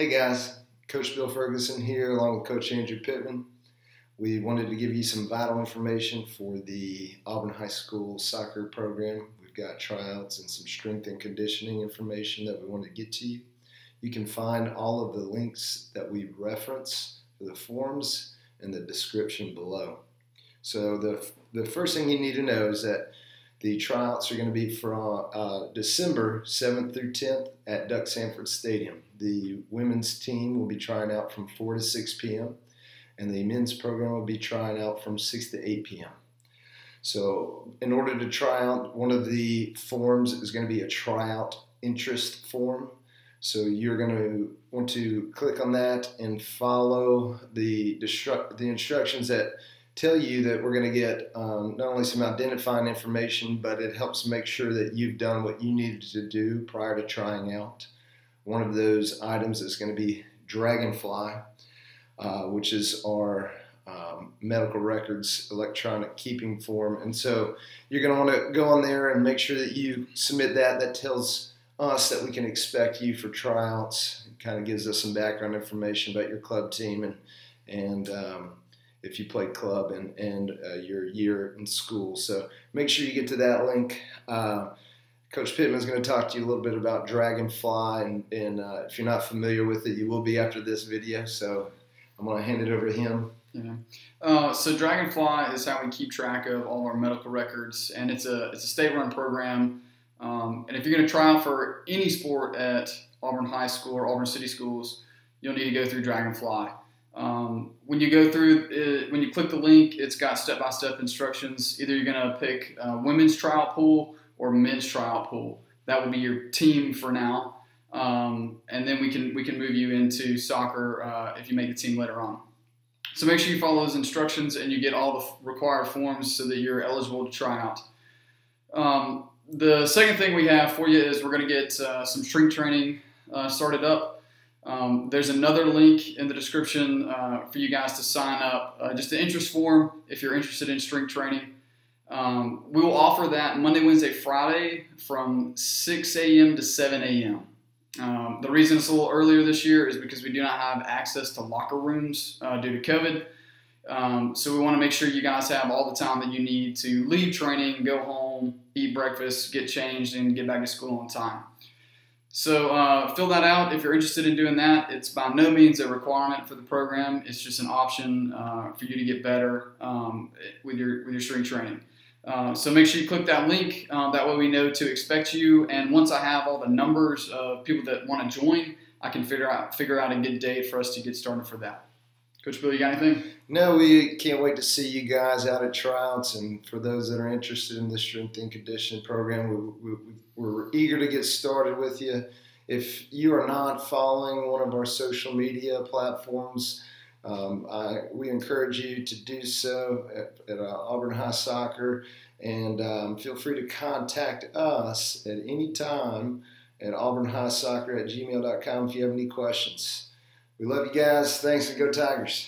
Hey guys, Coach Bill Ferguson here along with Coach Andrew Pittman. We wanted to give you some vital information for the Auburn High School soccer program. We've got tryouts and some strength and conditioning information that we want to get to you. You can find all of the links that we reference for the forms in the description below. So the, the first thing you need to know is that the tryouts are going to be from uh, December 7th through 10th at Duck Samford Stadium. The women's team will be trying out from 4 to 6 p.m., and the men's program will be trying out from 6 to 8 p.m. So, in order to try out, one of the forms is going to be a tryout interest form. So, you're going to want to click on that and follow the, the instructions that tell you that we're going to get um, not only some identifying information, but it helps make sure that you've done what you needed to do prior to trying out. One of those items is going to be Dragonfly, uh, which is our um, medical records electronic keeping form. And so you're going to want to go on there and make sure that you submit that. That tells us that we can expect you for tryouts. It kind of gives us some background information about your club team and and um, if you play club and, and uh, your year in school. So make sure you get to that link. Uh, Coach Pittman is going to talk to you a little bit about Dragonfly, and, and uh, if you're not familiar with it, you will be after this video. So I'm going to hand it over to him. Yeah. Uh, so Dragonfly is how we keep track of all our medical records, and it's a it's a state-run program. Um, and if you're going to try out for any sport at Auburn High School or Auburn City Schools, you'll need to go through Dragonfly. Um, when you go through, it, when you click the link, it's got step-by-step instructions. Either you're going to pick women's tryout pool or men's tryout pool. That will be your team for now, um, and then we can we can move you into soccer uh, if you make the team later on. So make sure you follow those instructions and you get all the required forms so that you're eligible to try out. Um, the second thing we have for you is we're going to get uh, some strength training uh, started up. Um, there's another link in the description uh, for you guys to sign up, uh, just an interest form if you're interested in strength training. Um, we will offer that Monday, Wednesday, Friday from 6 a.m. to 7 a.m. Um, the reason it's a little earlier this year is because we do not have access to locker rooms uh, due to COVID. Um, so we want to make sure you guys have all the time that you need to leave training, go home, eat breakfast, get changed, and get back to school on time. So uh, fill that out if you're interested in doing that. It's by no means a requirement for the program. It's just an option uh, for you to get better um, with your with your strength training. Uh, so make sure you click that link. Uh, that way we know to expect you. And once I have all the numbers of people that want to join, I can figure out figure out a good date for us to get started for that. Coach Bill, you got anything? No, we can't wait to see you guys out at tryouts. And for those that are interested in the strength and conditioning program, we, we, we're eager to get started with you. If you are not following one of our social media platforms, um, I, we encourage you to do so at, at uh, Auburn High Soccer. And um, feel free to contact us at any time at auburnhighsoccer at gmail.com if you have any questions. We love you guys. Thanks and go Tigers.